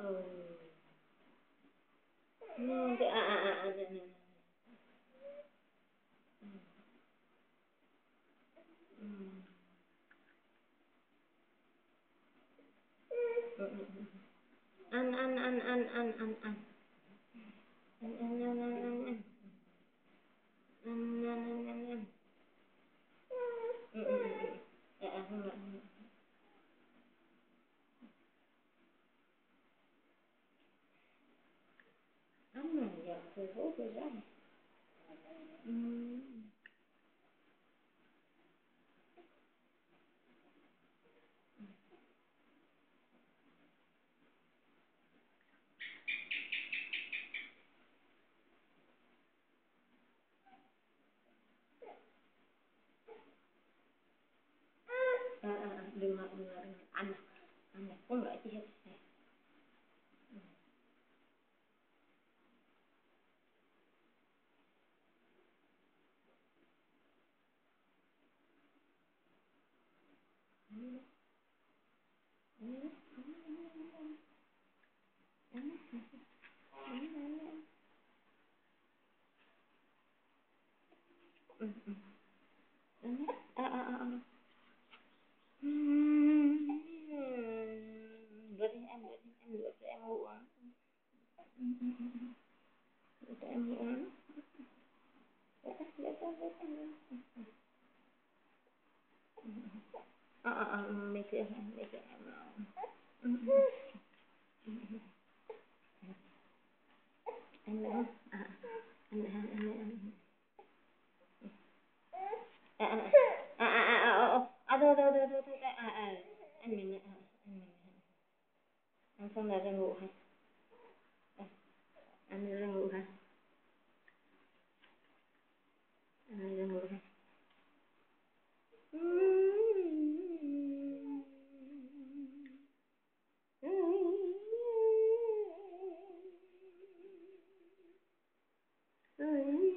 Oh. No, ah, ah, ah, ah, ăn ừ ăn ăn ăn ăn ăn ăn. Ăn ăn ăn ăn ăn ăn. Ăn ăn ăn ăn ăn. Ăn ừ ừ ừ. À à không dengar-dengar dengar. aneh. Aneh pun tak hati saya. Mm-hmm. cũng ờ ờ ờ mẹ sửa hả mẹ sửa hả anh nữa. À anh anh anh anh à à à à à, à, à thôi thôi thôi thôi thôi à à anh mình à anh mình anh xong là ra ngủ hả? Anh ra ngủ 对